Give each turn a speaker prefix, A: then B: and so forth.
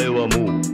A: eu amo.